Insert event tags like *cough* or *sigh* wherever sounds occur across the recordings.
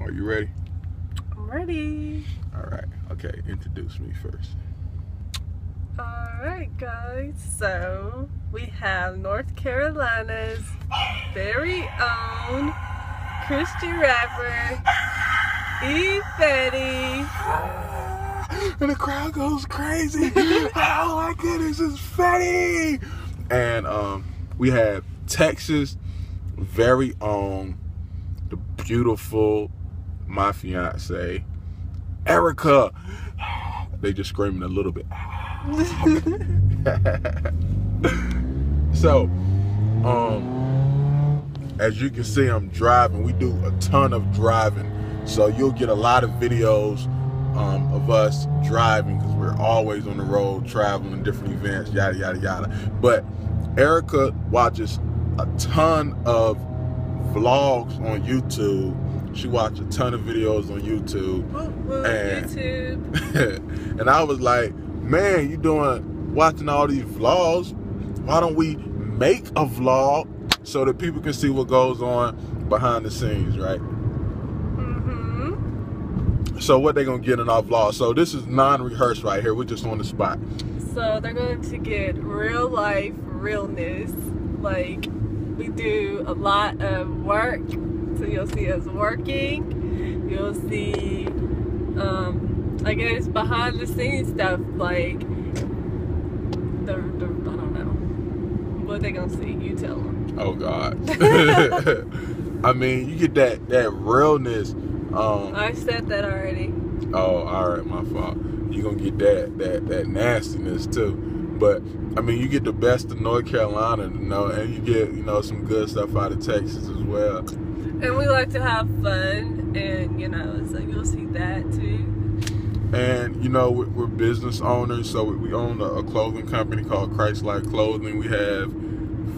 Are you ready? I'm ready. All right. Okay. Introduce me first. Alright, guys. So, we have North Carolina's very own Christian rapper, E. Fetti. And the crowd goes crazy. *laughs* oh my goodness, it's Fetti. And um, we have Texas' very own, the beautiful, my fiance, Erica. They just screaming a little bit. *laughs* so, um, as you can see, I'm driving. We do a ton of driving, so you'll get a lot of videos um, of us driving because we're always on the road, traveling, different events, yada yada yada. But Erica watches a ton of vlogs on YouTube. She watched a ton of videos on YouTube. Woo, And- YouTube. *laughs* and I was like, man, you doing watching all these vlogs. Why don't we make a vlog so that people can see what goes on behind the scenes, right? hmm So what they gonna get in our vlog? So this is non-rehearsed right here. We're just on the spot. So, they're going to get real life realness. Like, we do a lot of work. So, you'll see us working. You'll see, um, I guess, behind the scenes stuff. Like, the, the I don't know. What they gonna see? You tell them. Oh God. *laughs* *laughs* I mean, you get that that realness. Um, I said that already. oh, all right, my fault. You're gonna get that that that nastiness too. But I mean, you get the best of North Carolina, you know, and you get you know some good stuff out of Texas as well. And we like to have fun, and you know, so you'll see that too. And you know, we're, business owners, so we, own a, clothing company called Christ Like Clothing. We have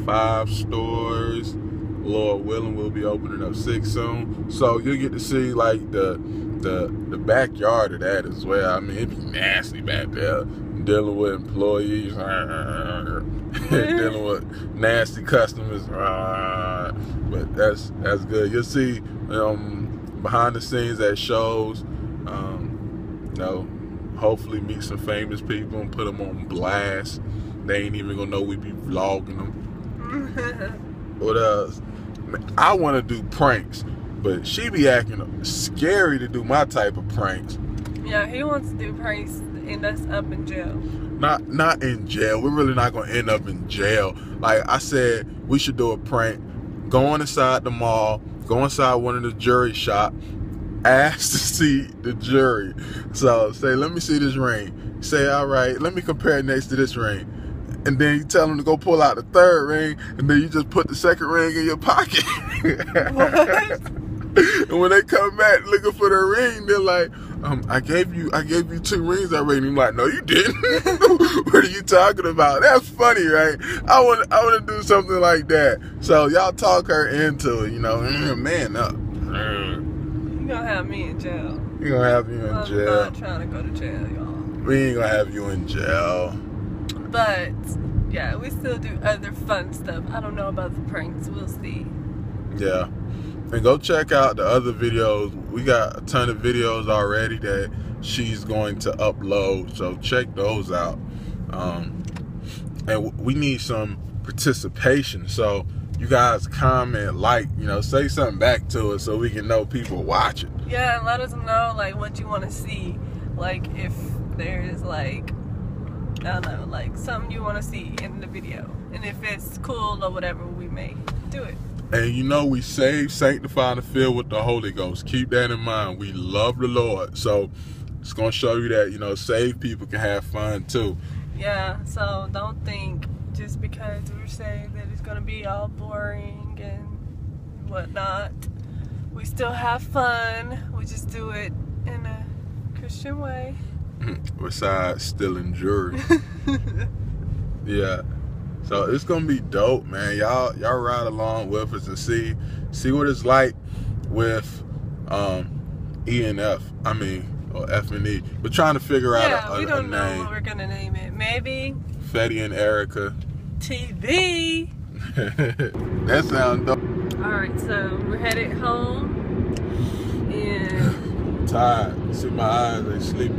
five stores. Lord willing, we'll be opening up six soon. So you'll get to see like the the the backyard of that as well. I mean, it'd be nasty back there, dealing with employees, *laughs* *laughs* dealing with nasty customers. But that's that's good. You'll see um, behind the scenes at shows. Um, you know, hopefully meet some famous people and put them on blast. They ain't even gonna know we be vlogging them. *laughs* What else? I want to do pranks, but she be acting scary to do my type of pranks. yeah, he wants to do pranks and us up in jail. Not not in jail. We're really not gonna end up in jail. Like I said, we should do a prank. Go inside the mall. Go inside one of the jury shop. Ask *laughs* to see the jury. So say, let me see this ring. Say, all right, let me compare it next to this ring. And then you tell them to go pull out the third ring, and then you just put the second ring in your pocket. *laughs* and when they come back looking for the ring, they're like, um, I gave you I gave you two rings already. And I'm like, no, you didn't. *laughs* what are you talking about? That's funny, right? I want I want to do something like that. So y'all talk her into it, you know, man up. You gonna have me in jail. We gonna have you in jail. I'm jail. not trying to go to jail, y'all. We ain't gonna have you in jail. But yeah, we still do other fun stuff. I don't know about the pranks. We'll see. Yeah. And go check out the other videos. We got a ton of videos already that she's going to upload. So check those out. Um, and we need some participation. So you guys comment, like, you know, say something back to us so we can know people watching. Yeah, and let us know like what you want to see. Like if there's like I don't know, like something you want to see in the video, and if it's cool or whatever, we may do it. And you know, we save, sanctify, and fill with the Holy Ghost. Keep that in mind. We love the Lord. So it's going to show you that, you know, saved people can have fun too. Yeah, so don't think just because we're saying that it's gonna be all boring and whatnot. We still have fun. We just do it in a Christian way. *laughs* Besides stealing *laughs* jewelry. yeah. So it's gonna be dope, man. Y'all y'all ride along with us and see see what it's like with um E and F. I mean or F and E. We're trying to figure out yeah, a, a, we don't know what we're gonna name it. Maybe Fetti and Erica. TV. *laughs* that sounds dope. All right, so we're headed home, And *sighs* Tired. See my eyes, they sleepy.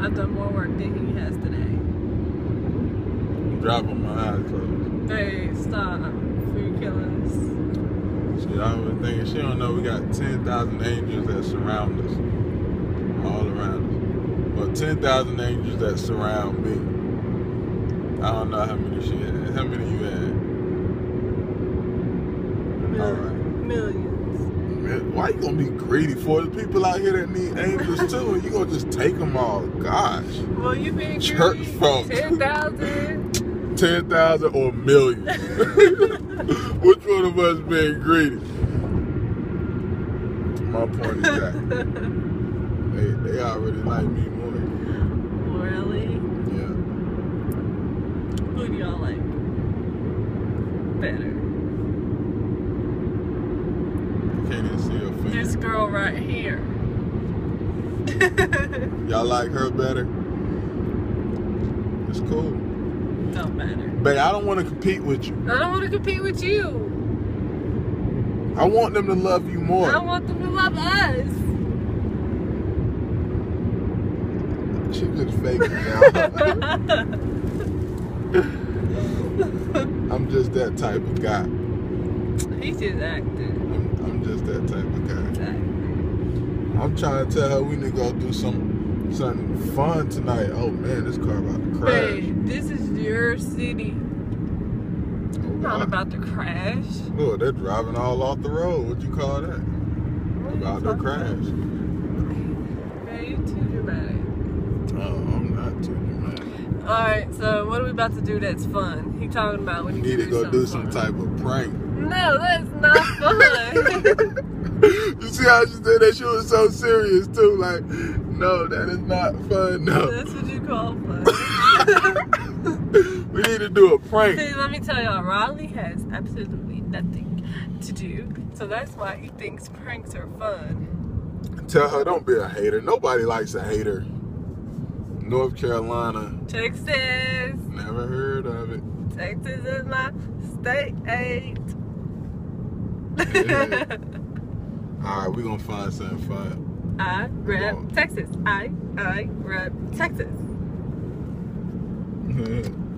I've done more work than he has today. Dropping my eyes closed. Hey, stop. Food killers. See, I was thinking she don't know we got 10,000 angels that surround us. All around us. But 10,000 angels that surround me. I don't know how many she had. How many you had? All right. Millions. Man, why you gonna be greedy for the people out here that need angels too? And you gonna just take them all? Gosh, Well, you being Church greedy. folk. 10,000. ten thousand *laughs* or a million? *laughs* Which one of us being greedy? My point is that *laughs* they they already like me more. really? Yeah, Who do y'all like? Better. can't even see her This girl right here. *laughs* Y'all like her better? It's cool, Don't matter. but I don't want to compete with you. I don't want to compete with you. I want them to love you more. I want them to love us. She just faking now. *laughs* I'm just that type of guy. He's just acting. I'm, I'm just that type of guy. Acting. I'm trying to tell her we need to go do some something fun tonight. Oh man, this car about to crash. Hey, this is your city. Oh, Not about to crash. Look, they're driving all off the road. What you call that? About to crash. Hey, you too dramatic. Oh, I'm not too dramatic. Alright, so what are we about to do that's fun? He talking about we We need, need to go do some something type of prank. No, that's not *laughs* fun. you see how she said that she was so serious too? Like, no, that is not fun. No. *laughs* that's what you call fun. *laughs* we need to do a prank. See, let me tell y'all, Riley has absolutely nothing to do. So that's why he thinks pranks are fun. Tell her don't be a hater. Nobody likes a hater. North Carolina, Texas. never heard of it. Texas is my state. *laughs* All right, we're gonna find something fun. I rep Texas. I I rep Texas. *laughs*